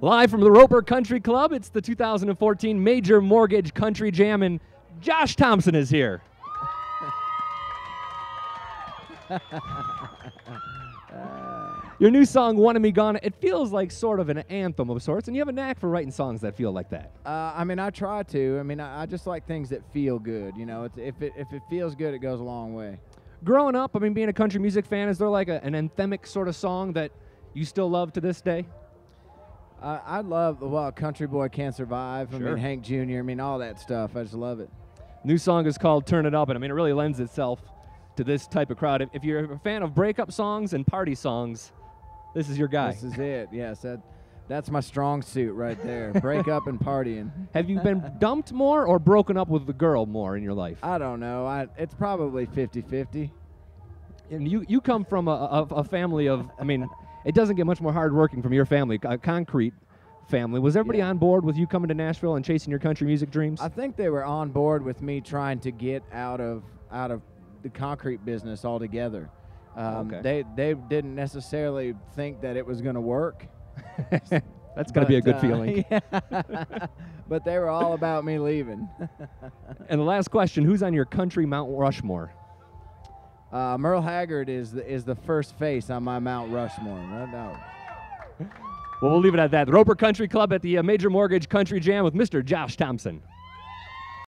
Live from the Roper Country Club, it's the 2014 Major Mortgage Country Jam, and Josh Thompson is here. Your new song, Wanna Me Gone, it feels like sort of an anthem of sorts, and you have a knack for writing songs that feel like that. Uh, I mean, I try to. I mean, I, I just like things that feel good. You know, it's, if it if it feels good, it goes a long way. Growing up, I mean, being a country music fan, is there like a, an anthemic sort of song that you still love to this day? Uh, I love well, Country Boy Can't Survive. I mean, Hank Jr. I mean, all that stuff. I just love it. New song is called Turn It Up, and I mean, it really lends itself to this type of crowd. If, you're a fan of breakup songs and party songs, this is your guy. This is it. Yes, that that's my strong suit right there. Break up and partying. Have you been dumped more or broken up with the girl more in your life? I don't know. I it's probably 50-50. and you, you come from a, a, a family of, I mean, it doesn't get much more hardworking from your family, a concrete family. Was everybody Yeah. on board with you coming to Nashville and chasing your country music dreams? I think they were on board with me trying to get out of out of the concrete business altogether. Um, Okay. They they didn't necessarily think that it was going to work. That's got to be a good uh, feeling. yeah. but they were all about me leaving. And the last question Who's on your country Mount Rushmore? Uh, Merle Haggard is the, is the first face on my Mount Rushmore. No doubt. Well, we'll leave it at that. The Roper Country Club at the uh, Major Mortgage Country Jam with Mr. Josh Thompson.